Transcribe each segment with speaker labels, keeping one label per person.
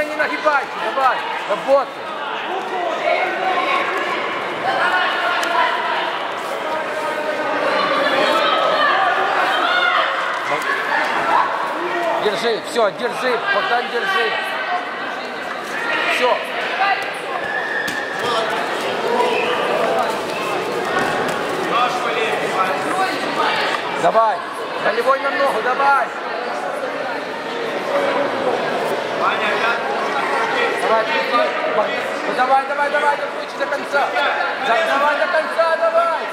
Speaker 1: Сильно не нагибайся, давай, работай. Держи, все, держи, Богдан, держи. Все. Давай, болевой на ногу, давай. Давай. Ну, давай, давай, давай, закручи до конца. Давай до конца, давай.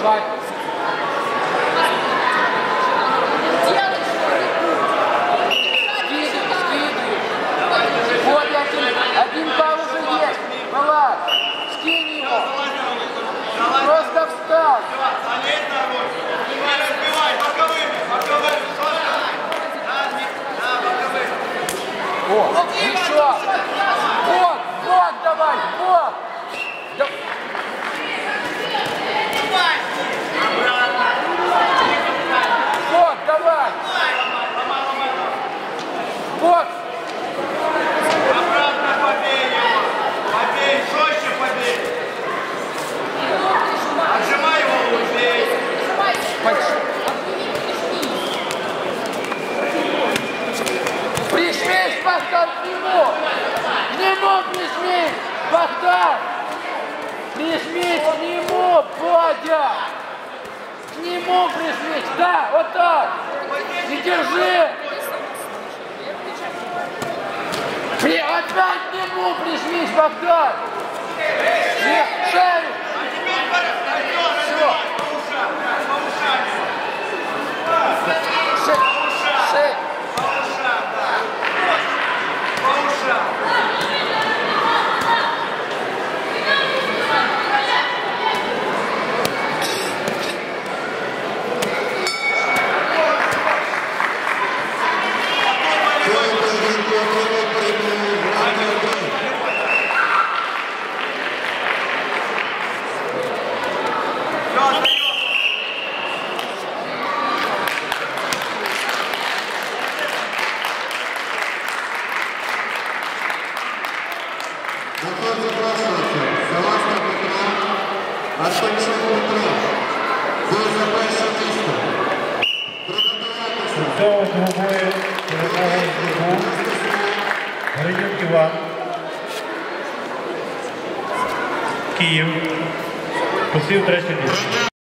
Speaker 2: Давай, О,
Speaker 1: еще. Вот, вот давай, вот. Богдан, к нему! К нему прижмись! Богдан! Прижмись к нему, Бодя! К нему прижмись! Да, вот так! Не держи! При... Опять к нему прижмись, Богдан! Нет, шею!
Speaker 2: Все, отдаем.
Speaker 3: Заход
Speaker 4: Гринюк Іван. Київ. Посів третє місце.